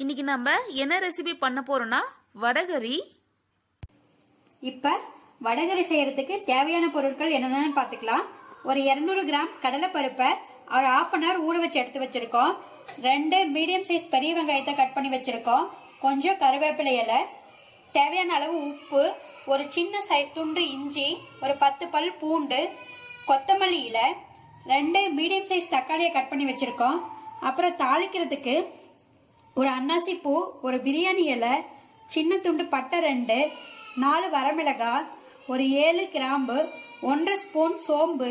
இன்னைக்கு நம்ம என்ன ரெசிபி பண்ண போறோம்னா வடகரி இப்போ வடகரி செய்யறதுக்கு தேவையான பொருட்கள் என்னென்னு பார்த்துக்கலாம். ஒரு இரநூறு கிராம் கடலைப்பருப்பை ஒரு ஆஃப் அன் ஹவர் ஊற வச்சு எடுத்து வச்சிருக்கோம். ரெண்டு மீடியம் சைஸ் பெரிய வெங்காயத்தை கட் பண்ணி வச்சிருக்கோம். கொஞ்சம் கருவேப்பிலை இலை தேவையான அளவு உப்பு ஒரு சின்ன சை துண்டு இஞ்சி ஒரு பத்து பல் பூண்டு கொத்தமல்லி இலை ரெண்டு மீடியம் சைஸ் தக்காளியை கட் பண்ணி வச்சிருக்கோம். அப்புறம் தாளிக்கிறதுக்கு ஒரு அன்னாசி பூ ஒரு பிரியாணி இலை சின்ன துண்டு பட்டை ரெண்டு நாலு வரமிளகாய் ஒரு ஏழு கிராம்பு ஒன்றரை ஸ்பூன் சோம்பு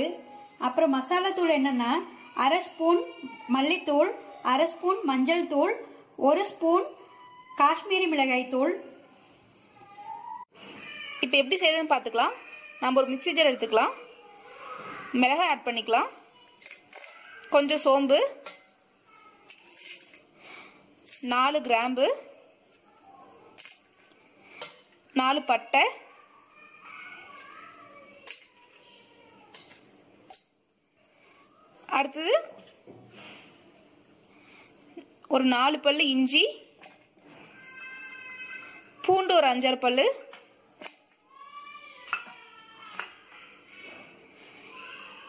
அப்புறம் மசாலா தூள் என்னென்னா அரை ஸ்பூன் மல்லித்தூள் அரை ஸ்பூன் மஞ்சள் தூள் ஒரு ஸ்பூன் காஷ்மீரி மிளகாய் தூள். இப்போ எப்படி செய்யுதுன்னு பார்த்துக்கலாம் நம்ம ஒரு மிக்ஸி ஜார் எடுத்துக்கலாம். மிளகாய் ஆட் பண்ணிக்கலாம். கொஞ்சம் சோம்பு. நாலு கிராம்பு நாலு பட்டை அடுத்தது ஒரு நாலு பல்லு இஞ்சி பூண்டு ஒரு அஞ்சாறு பல்லு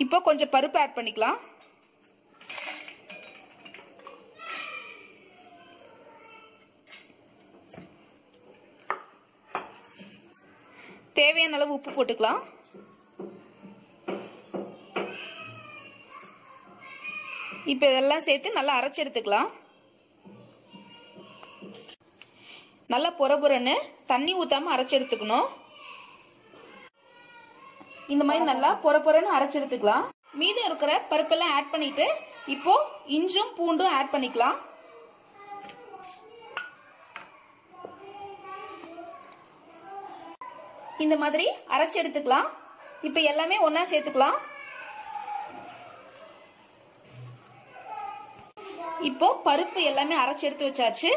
இப்போ கொஞ்சம் பருப்பு ஆட் பண்ணிக்கலாம். தேவையான அளவு உப்பு போட்டுக்கலாம். இப்போ இதெல்லாம் சேர்த்து நல்லா அரைச்சி எடுத்துக்கலாம். நல்லா பொற பொறன்னு தண்ணி ஊற்றாமல் அரைச்சி எடுத்துக்கணும். இந்த மாதிரி நல்லா பொற பொறன்னு அரைச்சி எடுத்துக்கலாம். மீதம் இருக்கிற பருப்பெல்லாம் ஆட் பண்ணிட்டு இப்போ இஞ்சும் பூண்டும் ஆட் பண்ணிக்கலாம். இந்த மாதிரி அரைச்சி எடுத்துக்கலாம். இப்போ எல்லாமே ஒன்றா சேர்த்துக்கலாம். இப்போ பருப்பு எல்லாமே அரைச்சி எடுத்து வச்சாச்சு.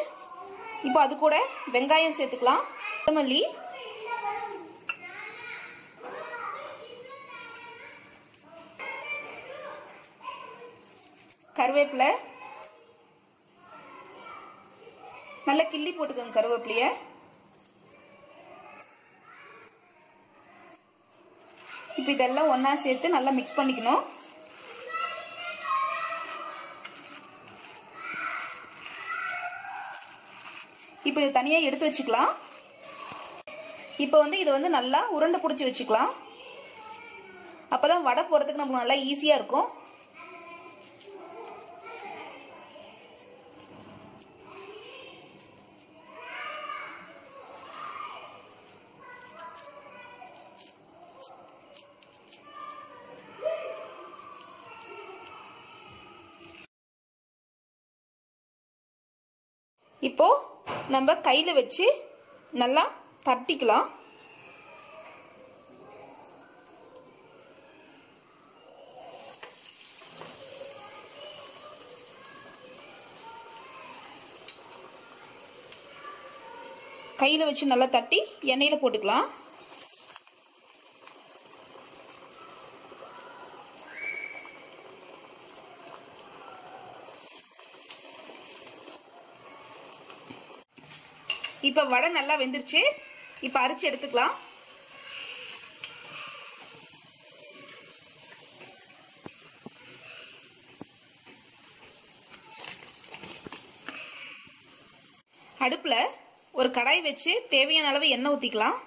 இப்போ அது கூட வெங்காயம் சேர்த்துக்கலாம். கொத்தமல்லி. கருவேப்பிலை. நல்லா கிள்ளி போட்டுக்கோங்க கருவேப்பிலையை. இப்போ இதெல்லாம் ஒன்றா சேர்த்து நல்லா மிக்ஸ் பண்ணிக்கணும். இப்போ இது தனியாக எடுத்து வச்சுக்கலாம். இப்போ வந்து இதை வந்து நல்லா உருண்டை பிடிச்சி வச்சுக்கலாம். அப்போ தான் வடை போகிறதுக்கு நமக்கு நல்லா ஈஸியாக இருக்கும். இப்போ நம்ம கையில் வச்சு நல்லா தட்டிக்கலாம். கையில் வச்சு நல்லா தட்டி எண்ணெயில் போட்டுக்கலாம். இப்போ வடை நல்லா வெந்துருச்சு. இப்போ அரிச்சு எடுத்துக்கலாம். அடுப்பில் ஒரு கடாய் வச்சு தேவையான அளவு எண்ணெய் ஊற்றிக்கலாம்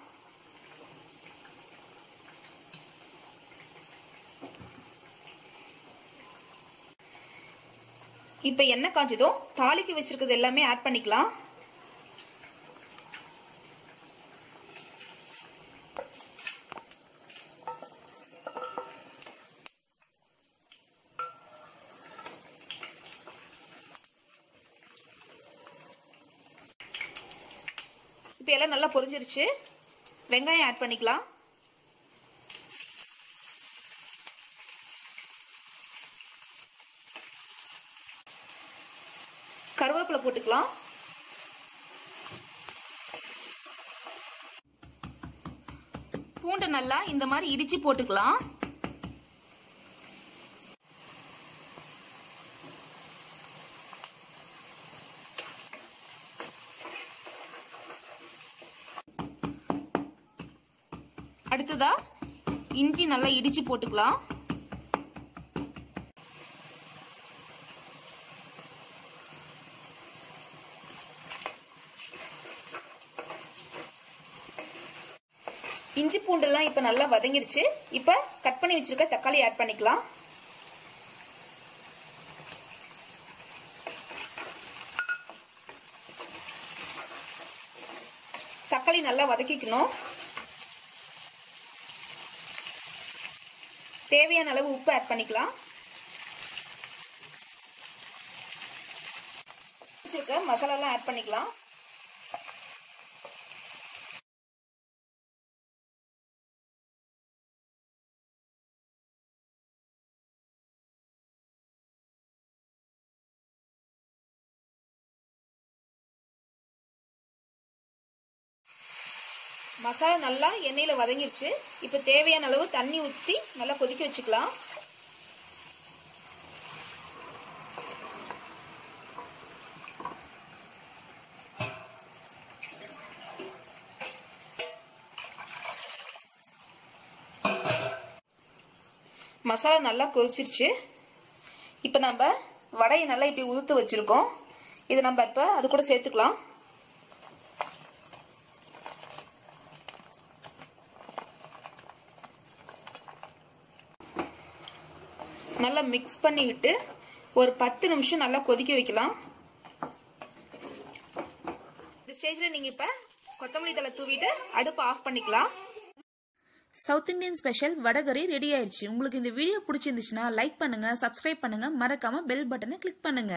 இப்போ எண்ணெய் காஞ்சதும் தாளிக்கு வச்சிருக்கிறது எல்லாமே ஆட் பண்ணிக்கலாம். இப்போ எல்லாம் நல்லா பொரிஞ்சிருச்சு. வெங்காயம் ஆட் பண்ணிக்கலாம். கருவேப்பிலை போட்டுக்கலாம். பூண்டு நல்லா இந்த மாதிரி இடிச்சு போட்டுக்கலாம். அடுத்ததா இஞ்சி நல்லா இடிச்சு போட்டுக்கலாம். இஞ்சி பூண்டுலாம் இப்ப நல்லா வதங்கிருச்சு. இப்ப கட் பண்ணி வச்சிருக்க தக்காளி ஆட் பண்ணிக்கலாம். தக்காளி நல்லா வதக்கிக்கணும். தேவையான அளவு உப்பு ஆட் பண்ணிக்கலாம். வச்சிருக்க மசாலாலாம் ஆட் பண்ணிக்கலாம். மசாலா நல்லா எண்ணெயில் வதங்கிருச்சு. இப்போ தேவையான அளவு தண்ணி ஊற்றி நல்லா கொதிக்க வச்சுக்கலாம். மசாலா நல்லா கொதிச்சிருச்சு. இப்போ நம்ம வடையை நல்லா இப்படி உதுத்து வச்சுருக்கோம். இதை நம்ம இப்போ அது கூட சேர்த்துக்கலாம். நல்லா மிக்ஸ் பண்ணிவிட்டு ஒரு பத்து நிமிஷம் நல்லா கொதிக்க வைக்கலாம். இந்த ஸ்டேஜில் நீங்கள் இப்போ கொத்தமல்லி தலை தூவிட்டு அடுப்பை ஆஃப் பண்ணிக்கலாம். South Indian special vadacurry ready ஆயிடுச்சு உங்களுக்கு இந்த வீடியோ பிடிச்சிருந்துச்சுன்னா லைக் பண்ணுங்க சப்ஸ்கிரைப் பண்ணுங்க. மறக்காம பெல் பட்டனை கிளிக் பண்ணுங்க.